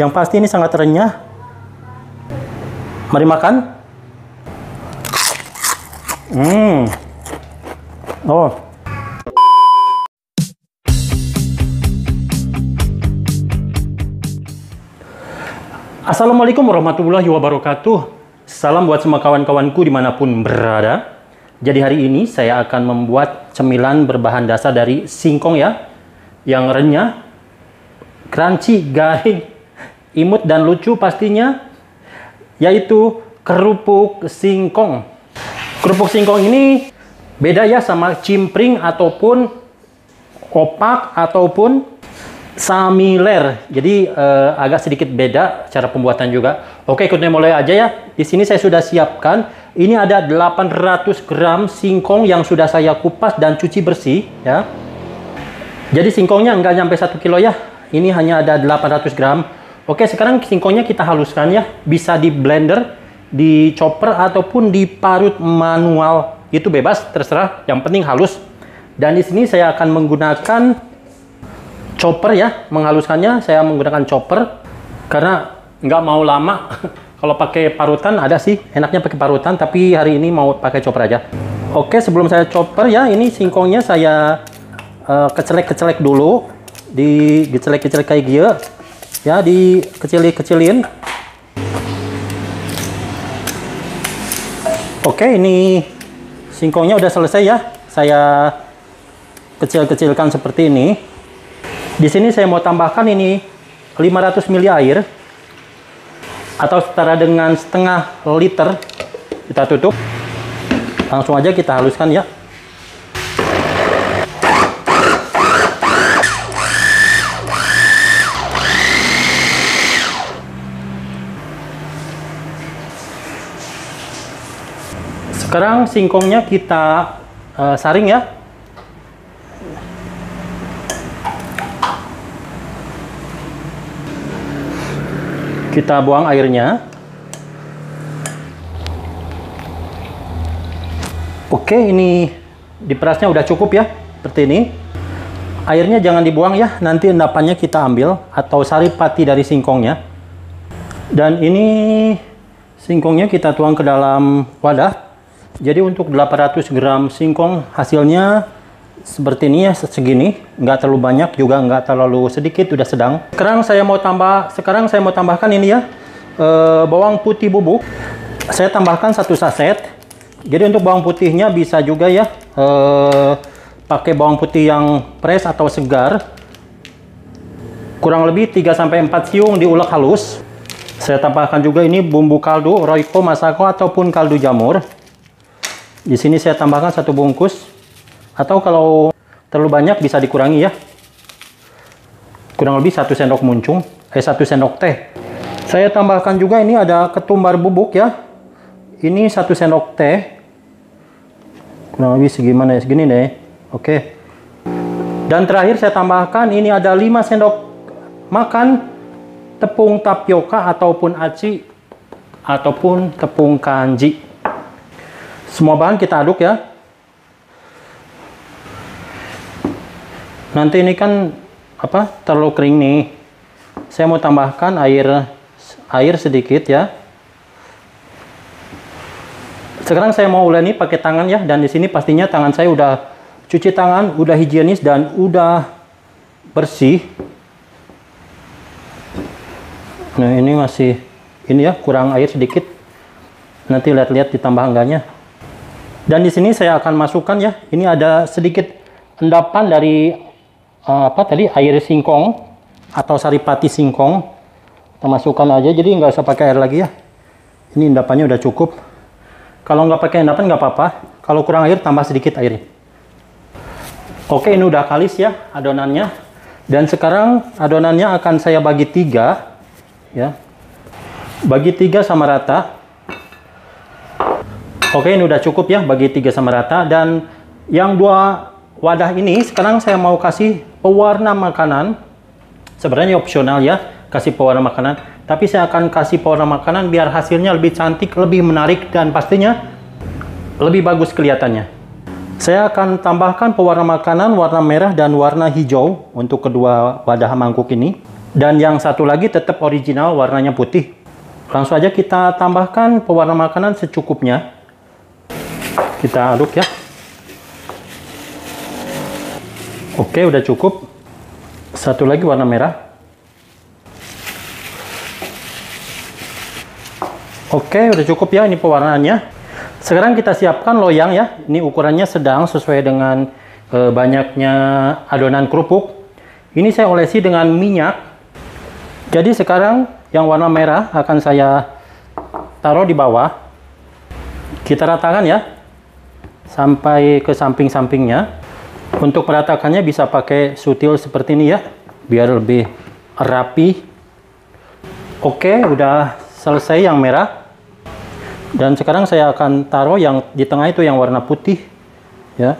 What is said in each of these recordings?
Yang pasti ini sangat renyah. Mari makan. Hmm. Oh. Assalamualaikum warahmatullahi wabarakatuh. Salam buat semua kawan-kawanku di mana pun berada. Jadi hari ini saya akan membuat cemilan berbahan dasar dari singkong ya. Yang renyah, crunchy, garing, imut dan lucu pastinya. Yaitu kerupuk singkong. Kerupuk singkong ini beda ya sama cimpring ataupun opak ataupun samiler. Jadi eh, agak sedikit beda cara pembuatan juga. Oke, ikutnya mulai aja ya. Di sini saya sudah siapkan. Ini ada 800 gram singkong yang sudah saya kupas dan cuci bersih ya. Jadi singkongnya nggak nyampe 1 kilo ya. Ini hanya ada 800 gram. Oke, sekarang singkongnya kita haluskan ya. Bisa di blender, di chopper ataupun diparut manual. Itu bebas, terserah. Yang penting halus. Dan di sini saya akan menggunakan chopper ya menghaluskannya saya menggunakan chopper karena nggak mau lama kalau pakai parutan ada sih enaknya pakai parutan tapi hari ini mau pakai chopper aja oke sebelum saya chopper ya ini singkongnya saya uh, kecelek-kecelek dulu di kecelek-kecelek kayak gini ya kecil-kecilin oke ini singkongnya udah selesai ya saya kecil-kecilkan seperti ini di sini saya mau tambahkan ini 500 ml air atau setara dengan setengah liter. Kita tutup. Langsung aja kita haluskan ya. Sekarang singkongnya kita uh, saring ya. kita buang airnya. Oke ini diperasnya udah cukup ya seperti ini. Airnya jangan dibuang ya nanti endapannya kita ambil atau saripati dari singkongnya. Dan ini singkongnya kita tuang ke dalam wadah jadi untuk 800 gram singkong hasilnya seperti ini ya segini. Nggak terlalu banyak juga nggak terlalu sedikit udah sedang. Sekarang saya mau tambah sekarang saya mau tambahkan ini ya e, bawang putih bubuk. Saya tambahkan satu saset. Jadi untuk bawang putihnya bisa juga ya e, pakai bawang putih yang fresh atau segar. Kurang lebih 3-4 siung diulek halus. Saya tambahkan juga ini bumbu kaldu roiko masako ataupun kaldu jamur di sini saya tambahkan satu bungkus atau kalau terlalu banyak bisa dikurangi ya. Kurang lebih satu sendok muncung, eh satu sendok teh. Saya tambahkan juga ini ada ketumbar bubuk ya. Ini satu sendok teh. Kurang lebih segimana ya segini deh. Oke. Dan terakhir saya tambahkan ini ada 5 sendok makan tepung tapioka ataupun aci ataupun tepung kanji. Semua bahan kita aduk ya. nanti ini kan apa terlalu kering nih. Saya mau tambahkan air air sedikit ya. Sekarang saya mau uleni pakai tangan ya dan di sini pastinya tangan saya udah cuci tangan udah higienis dan udah bersih. Nah ini masih ini ya kurang air sedikit. Nanti lihat-lihat ditambah enggaknya dan di sini saya akan masukkan ya. Ini ada sedikit endapan dari uh, apa tadi? Air singkong atau saripati singkong. Kita masukkan aja jadi nggak usah pakai air lagi ya. Ini endapannya udah cukup. Kalau nggak pakai endapan nggak apa-apa. Kalau kurang air tambah sedikit air oke ini udah kalis ya adonannya. Dan sekarang adonannya akan saya bagi tiga ya. Bagi tiga sama rata oke ini udah cukup ya bagi tiga sama rata dan yang dua wadah ini sekarang saya mau kasih pewarna makanan. Sebenarnya opsional ya kasih pewarna makanan. Tapi saya akan kasih pewarna makanan biar hasilnya lebih cantik lebih menarik dan pastinya lebih bagus kelihatannya. Saya akan tambahkan pewarna makanan warna merah dan warna hijau untuk kedua wadah mangkuk ini. Dan yang satu lagi tetap original warnanya putih. Langsung aja kita tambahkan pewarna makanan secukupnya. Kita aduk ya. Oke, udah cukup. Satu lagi warna merah. Oke, udah cukup ya ini pewarnaannya. Sekarang kita siapkan loyang ya. Ini ukurannya sedang sesuai dengan e, banyaknya adonan kerupuk. Ini saya olesi dengan minyak. Jadi sekarang yang warna merah akan saya taruh di bawah. Kita ratakan ya. Sampai ke samping-sampingnya. Untuk meratakannya bisa pakai sutil seperti ini ya. Biar lebih rapi. Oke, udah selesai yang merah. Dan sekarang saya akan taruh yang di tengah itu yang warna putih. Ya.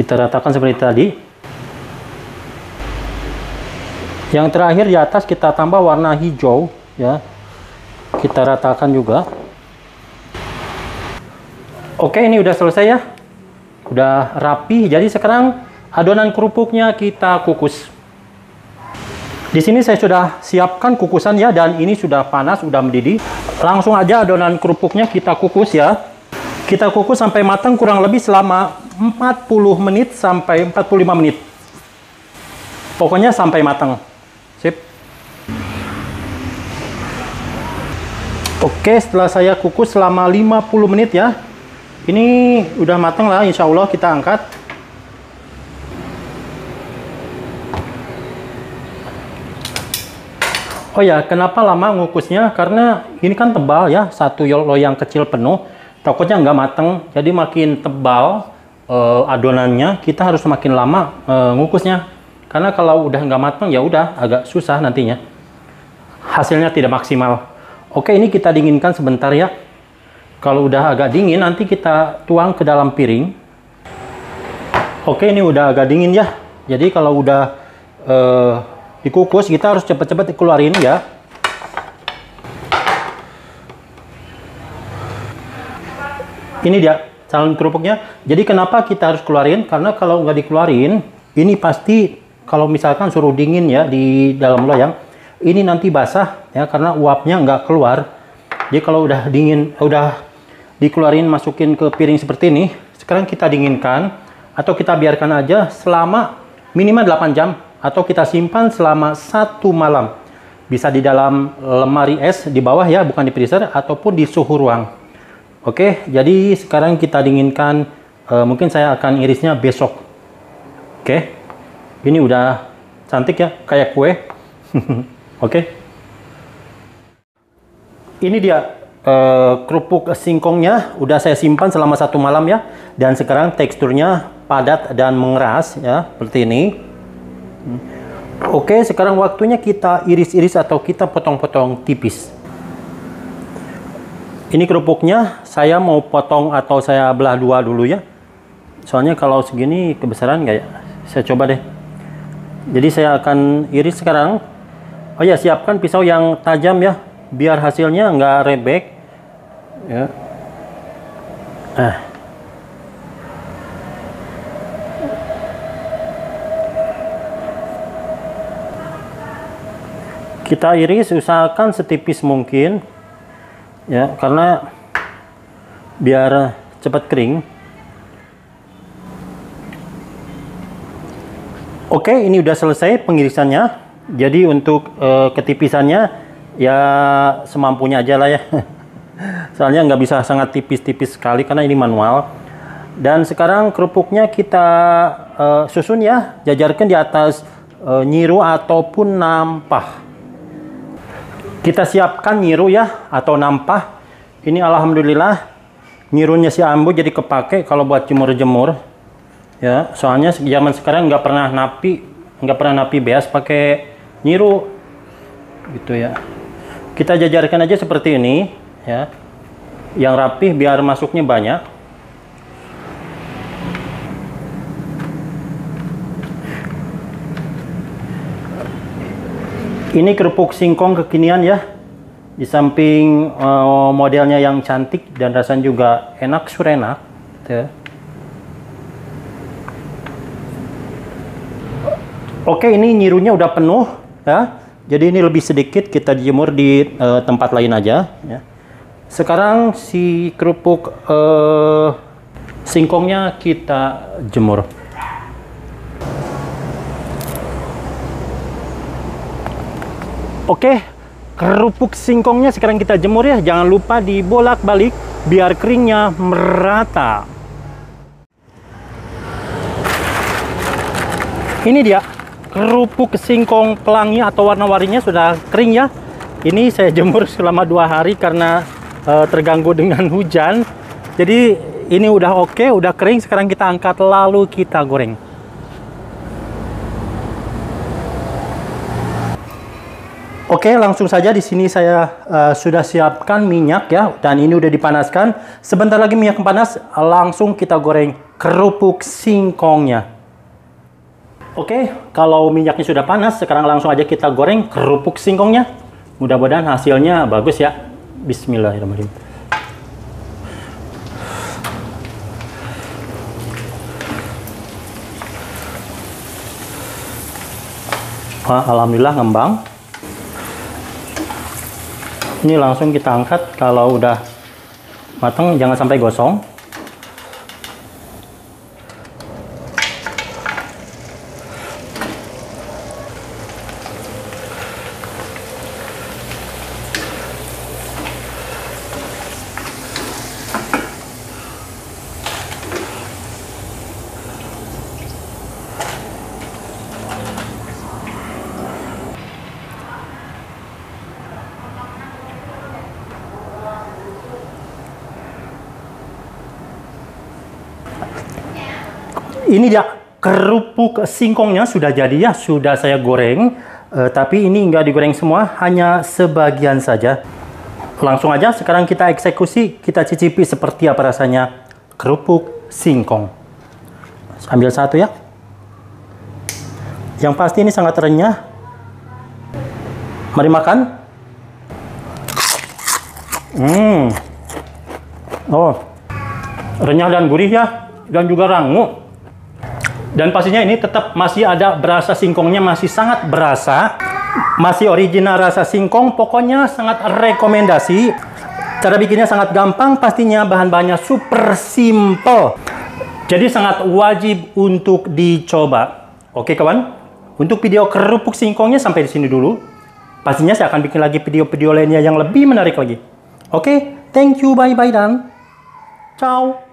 Kita ratakan seperti tadi. Yang terakhir di atas kita tambah warna hijau, ya. Kita ratakan juga. Oke, ini udah selesai ya. Udah rapi. Jadi sekarang adonan kerupuknya kita kukus. Di sini saya sudah siapkan kukusan ya dan ini sudah panas, sudah mendidih. Langsung aja adonan kerupuknya kita kukus ya. Kita kukus sampai matang kurang lebih selama 40 menit sampai 45 menit. Pokoknya sampai matang. Sip. Oke, setelah saya kukus selama 50 menit ya. Ini udah matang lah, insya Allah kita angkat. Oh ya, kenapa lama ngukusnya? Karena ini kan tebal ya, satu loyang kecil penuh, takutnya nggak mateng. Jadi makin tebal uh, adonannya, kita harus makin lama uh, ngukusnya. Karena kalau udah nggak mateng ya udah agak susah nantinya. Hasilnya tidak maksimal. Oke, ini kita dinginkan sebentar ya. Kalau udah agak dingin, nanti kita tuang ke dalam piring. Oke, ini udah agak dingin ya. Jadi kalau udah uh, dikukus kita harus cepat-cepat dikeluarin ya ini dia calon kerupuknya jadi kenapa kita harus keluarin karena kalau nggak dikeluarin ini pasti kalau misalkan suruh dingin ya di dalam loyang ini nanti basah ya karena uapnya nggak keluar jadi kalau udah dingin udah dikeluarin masukin ke piring seperti ini sekarang kita dinginkan atau kita biarkan aja selama minimal 8 jam atau kita simpan selama satu malam. Bisa di dalam lemari es di bawah ya, bukan di freezer, ataupun di suhu ruang. Oke, jadi sekarang kita dinginkan, uh, mungkin saya akan irisnya besok. Oke, ini udah cantik ya, kayak kue. Oke. Ini dia uh, kerupuk singkongnya, udah saya simpan selama satu malam ya. Dan sekarang teksturnya padat dan mengeras ya, seperti ini. Oke, sekarang waktunya kita iris-iris atau kita potong-potong tipis. Ini kerupuknya saya mau potong atau saya belah dua dulu ya. Soalnya kalau segini kebesaran nggak ya? Saya coba deh. Jadi saya akan iris sekarang. Oh ya, siapkan pisau yang tajam ya, biar hasilnya nggak rebek. Ya. Ah. kita iris usahakan setipis mungkin ya karena biar cepat kering oke ini udah selesai pengirisannya jadi untuk uh, ketipisannya ya semampunya aja lah ya. Soalnya nggak bisa sangat tipis-tipis sekali karena ini manual. Dan sekarang kerupuknya kita uh, susun ya jajarkan di atas uh, nyiru ataupun nampah. Kita siapkan nyiru ya atau nampah. Ini alhamdulillah nyirunya si ambu jadi kepake kalau buat jemur-jemur. Ya soalnya zaman sekarang nggak pernah napi nggak pernah napi beas pakai nyiru gitu ya kita jajarkan aja seperti ini ya yang rapih biar masuknya banyak Ini kerupuk singkong kekinian ya. Di samping uh, modelnya yang cantik dan rasanya juga enak, surenak. Gitu ya. Oke, ini nyirunya udah penuh ya. Jadi ini lebih sedikit kita jemur di uh, tempat lain aja ya. Sekarang si kerupuk uh, singkongnya kita jemur. Oke, kerupuk singkongnya sekarang kita jemur ya. Jangan lupa dibolak-balik biar keringnya merata. Ini dia kerupuk singkong pelangi atau warna-warinya sudah kering ya. Ini saya jemur selama dua hari karena uh, terganggu dengan hujan. Jadi ini udah oke, udah kering. Sekarang kita angkat lalu kita goreng. Oke, langsung saja di sini saya uh, sudah siapkan minyak ya, dan ini udah dipanaskan. Sebentar lagi minyak panas, langsung kita goreng kerupuk singkongnya. Oke, kalau minyaknya sudah panas, sekarang langsung aja kita goreng kerupuk singkongnya. Mudah-mudahan hasilnya bagus ya. Bismillahirrahmanirrahim. Alhamdulillah ngembang. Ini langsung kita angkat kalau udah matang jangan sampai gosong. Ini dia kerupuk singkongnya sudah jadi ya, sudah saya goreng. Uh, tapi ini nggak digoreng semua, hanya sebagian saja. Langsung aja sekarang kita eksekusi, kita cicipi seperti apa rasanya kerupuk singkong. Ambil satu ya. Yang pasti ini sangat renyah. Mari makan. Hmm. Oh. Renyah dan gurih ya. Dan juga rangu. Dan pastinya ini tetap masih ada berasa singkongnya masih sangat berasa. Masih original rasa singkong, pokoknya sangat rekomendasi. Cara bikinnya sangat gampang, pastinya bahan-bahannya super simple. Jadi sangat wajib untuk dicoba. Oke kawan, untuk video kerupuk singkongnya sampai di sini dulu. Pastinya saya akan bikin lagi video-video lainnya yang lebih menarik lagi. Oke, thank you, bye-bye dan ciao.